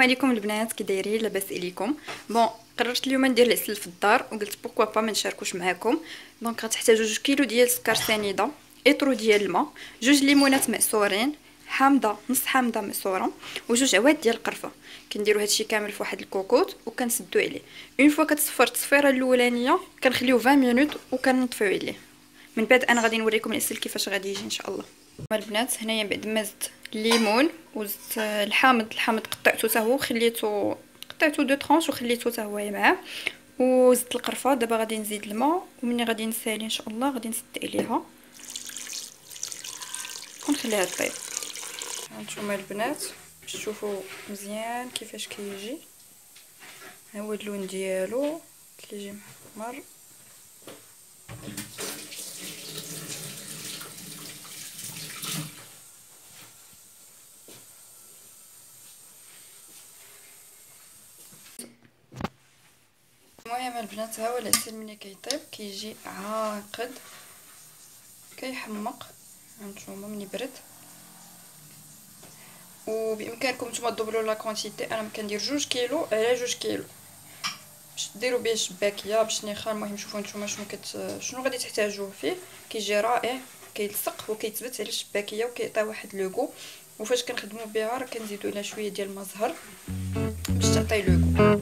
عليكم البنات كي دايرين لاباس عليكم bon قررت اليوم ندير العسل في الدار وقلت pourquoi pas ما نشاركوش معاكم. donc غتحتاجوا جوج كيلو ديال السكر سنيدة إطرو ديال الماء جوج ليمونات معصورين حامضة نص حامضة معصوره وجوج عواد ديال القرفه كنديروا هادشي كامل في واحد الكوكوط وكنسدو عليه. une fois كتصفر التصفيره الأولانية كنخليو 20 minutes وكنطفيو عليه. من بعد أنا غادي نوريكم العسل كيفاش غادي يجي إن شاء الله. البنات هنايا بعد ما زدت الليمون وزدت الحامض الحامض قطعته حتى هو وخليته قطعته دو طرونش وخليته حتى هو معاه وزدت القرفة دابا غادي نزيد الماء ومني غادي نسالي إن شاء الله غادي نسد عليها. ونخليها طيب. هانتوما البنات باش تشوفوا مزيان كيفاش كيجي. ها هو اللون ديالو كيجي محمر. المهم البنات ها هو العسل ملي كيطيب كيجي عاقد كيحمق هانتوما ملي برد. وبإمكانكم نتوما تدبلوا la quantité أنا كندير جوج كيلو على جوج كيلو. باش ديروا به الشباكيه باش نيخا المهم شوفوا نتوما شنو كت شنو غادي تحتاجوه فيه. كيجي رائع كيلصق وكيتثبت على الشباكية وكيعطي واحد le goût. وفاش كنخدموا بها راه كنزيدوا لها شوية ديال المزهر باش تعطي لوغو.